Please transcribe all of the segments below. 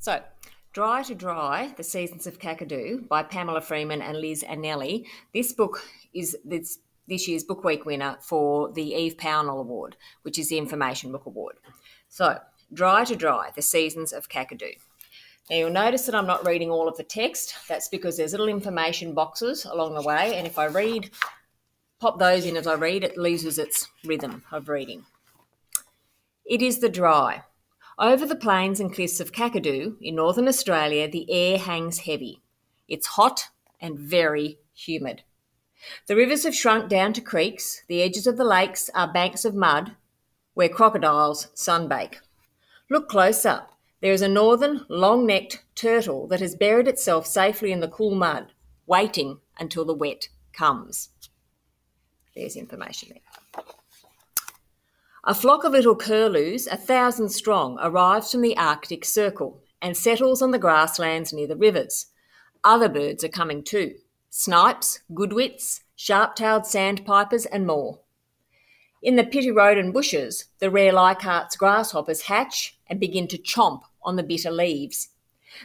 So, Dry to Dry, The Seasons of Kakadu by Pamela Freeman and Liz Anelli. This book is this, this year's Book Week winner for the Eve Pownall Award, which is the Information Book Award. So, Dry to Dry, The Seasons of Kakadu. Now you'll notice that I'm not reading all of the text. That's because there's little information boxes along the way, and if I read, pop those in as I read, it loses its rhythm of reading. It is the dry. Over the plains and cliffs of Kakadu in northern Australia, the air hangs heavy. It's hot and very humid. The rivers have shrunk down to creeks. The edges of the lakes are banks of mud where crocodiles sunbake. Look closer. There is a northern, long necked turtle that has buried itself safely in the cool mud, waiting until the wet comes. There's information there. A flock of little curlews, a thousand strong, arrives from the Arctic Circle and settles on the grasslands near the rivers. Other birds are coming too snipes, godwits, sharp tailed sandpipers, and more. In the Pitirodan bushes, the rare Leichhardt's grasshoppers hatch and begin to chomp on the bitter leaves.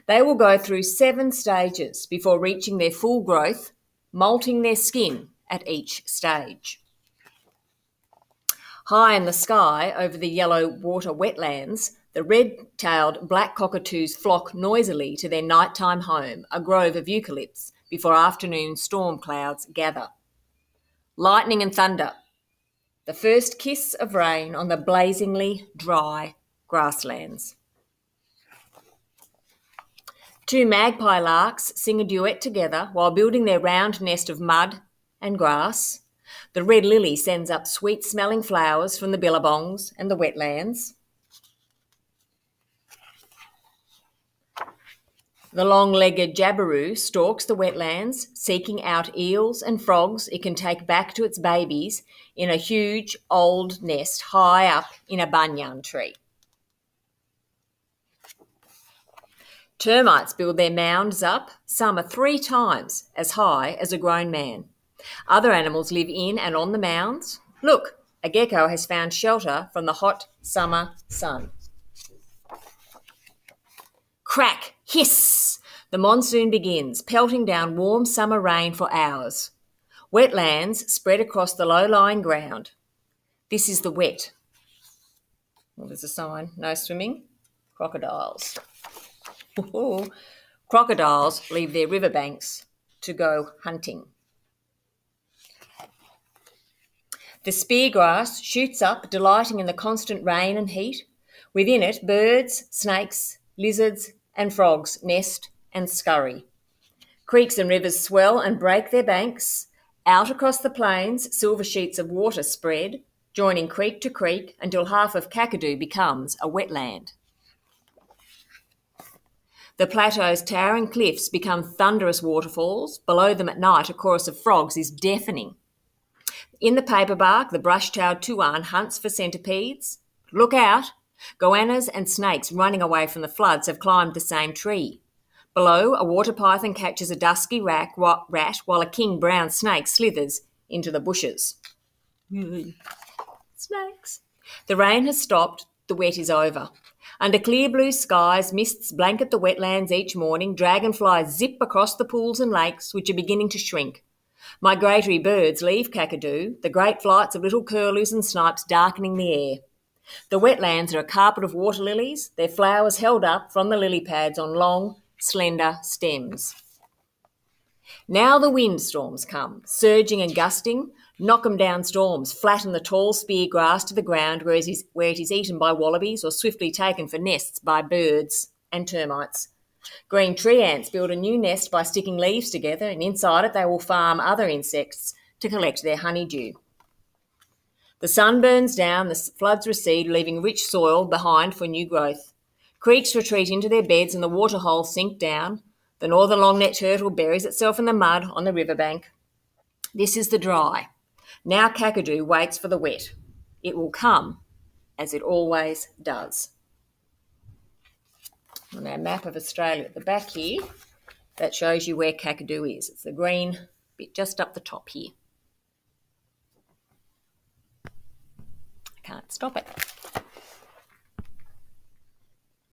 They will go through seven stages before reaching their full growth, molting their skin at each stage. High in the sky over the yellow water wetlands, the red tailed black cockatoos flock noisily to their nighttime home, a grove of eucalypts, before afternoon storm clouds gather. Lightning and thunder, the first kiss of rain on the blazingly dry grasslands. Two magpie larks sing a duet together while building their round nest of mud and grass. The red lily sends up sweet smelling flowers from the billabongs and the wetlands. The long legged jabiru stalks the wetlands, seeking out eels and frogs it can take back to its babies in a huge old nest high up in a banyan tree. Termites build their mounds up, some are three times as high as a grown man. Other animals live in and on the mounds. Look, a gecko has found shelter from the hot summer sun. Crack, hiss! The monsoon begins, pelting down warm summer rain for hours. Wetlands spread across the low lying ground. This is the wet. Well, there's a sign no swimming. Crocodiles. Crocodiles leave their riverbanks to go hunting. The speargrass shoots up, delighting in the constant rain and heat. Within it, birds, snakes, lizards, and frogs nest and scurry. Creeks and rivers swell and break their banks. Out across the plains, silver sheets of water spread, joining creek to creek until half of Kakadu becomes a wetland. The plateau's towering cliffs become thunderous waterfalls. Below them at night, a chorus of frogs is deafening. In the paperbark, the brush-tailed tuan hunts for centipedes. Look out! Goannas and snakes running away from the floods have climbed the same tree. Below, a water python catches a dusky rat, rat while a king brown snake slithers into the bushes. Hmm. Snakes. The rain has stopped, the wet is over. Under clear blue skies, mists blanket the wetlands each morning, dragonflies zip across the pools and lakes, which are beginning to shrink. Migratory birds leave Kakadu, the great flights of little curlews and snipes darkening the air. The wetlands are a carpet of water lilies, their flowers held up from the lily pads on long, slender stems. Now the windstorms come, surging and gusting, knock 'em down storms, flatten the tall spear grass to the ground where it, is, where it is eaten by wallabies or swiftly taken for nests by birds and termites. Green tree ants build a new nest by sticking leaves together, and inside it they will farm other insects to collect their honeydew. The sun burns down, the floods recede, leaving rich soil behind for new growth. Creeks retreat into their beds and the waterholes sink down. The northern longneck turtle buries itself in the mud on the riverbank. This is the dry. Now Kakadu waits for the wet. It will come, as it always does. On our map of Australia at the back here, that shows you where Kakadu is. It's the green bit just up the top here. I can't stop it.